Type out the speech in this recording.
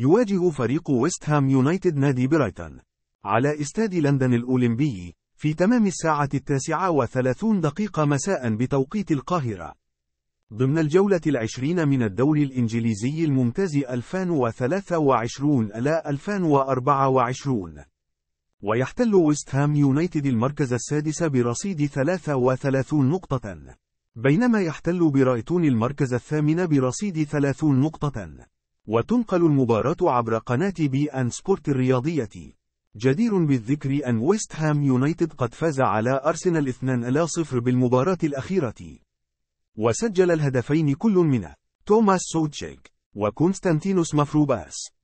يواجه فريق ويست هام يونايتد نادي برايتون. على استاد لندن الأولمبي في تمام الساعة التاسعة وثلاثون دقيقة مساء بتوقيت القاهرة. ضمن الجولة العشرين من الدوري الإنجليزي الممتاز 2023 إلى 2024 ويحتل ويست هام يونايتد المركز السادس برصيد 33 نقطة. بينما يحتل برايتون المركز الثامن برصيد 30 نقطة. وتنقل المباراة عبر قناة بي أن سبورت الرياضية. جدير بالذكر أن ويست هام يونايتد قد فاز على أرسنال 2-0 بالمباراة الأخيرة. وسجل الهدفين كل من. توماس سوتشيك وكونستانتينوس مافروباس.